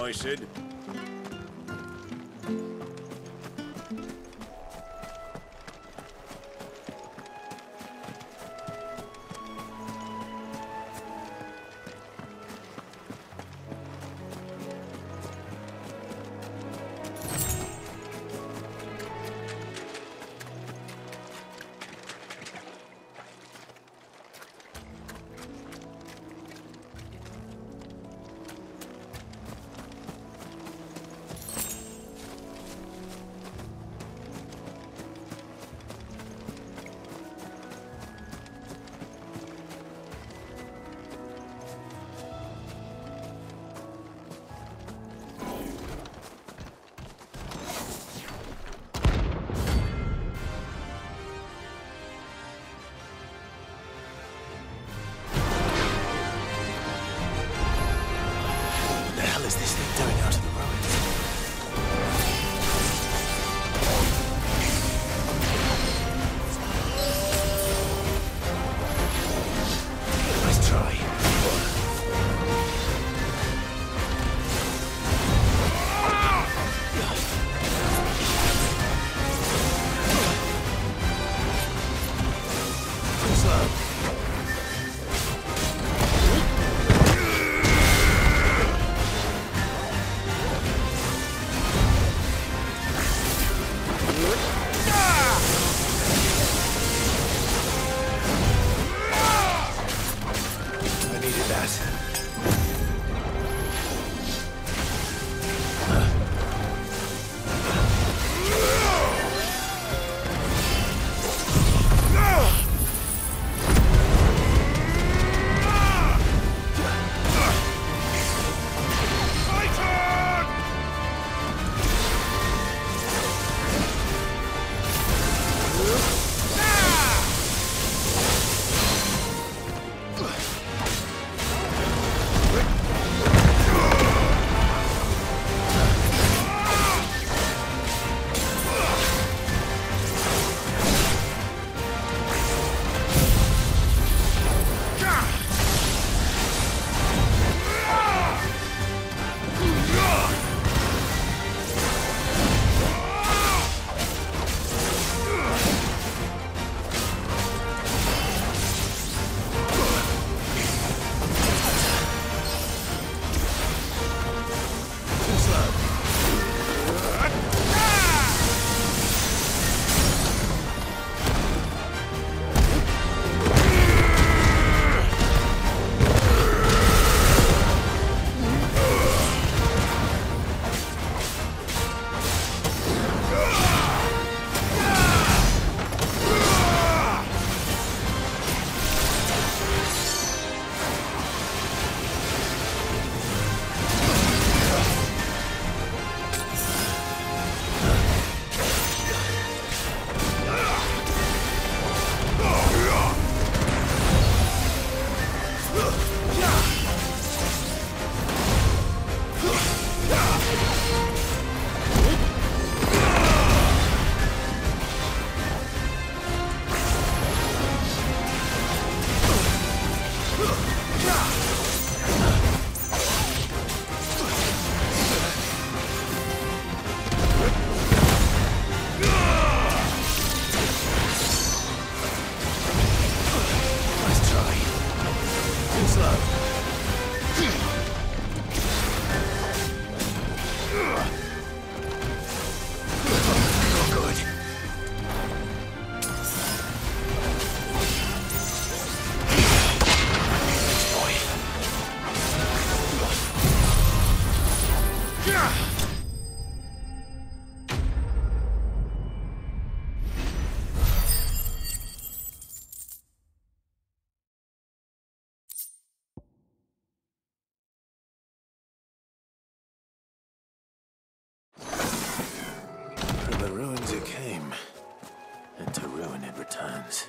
I said. I that. and to ruin it returns.